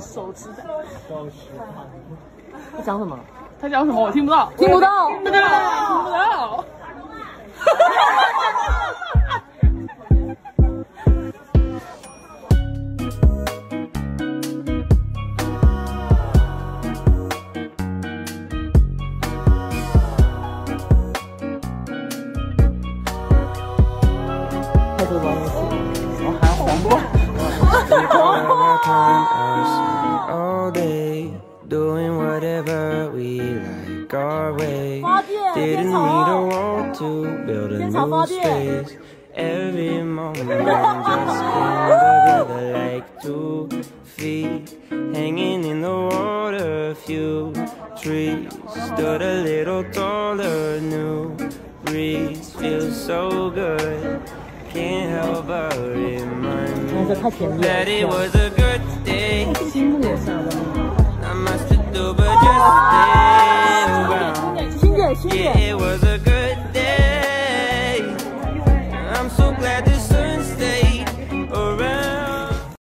手持的。他讲什么？他讲什么？我听不到。听不到。听不到。听不到。太多东西，我还红过。back us. All day Doing whatever we like our way. Didn't need a wall to build a new space. Every moment I'm just like two feet. Hanging in the water, a few trees. Stood a little taller, new breeze. Feels so good, can't help but remind 个太甜蜜 that it 了。木下的 Not much to do but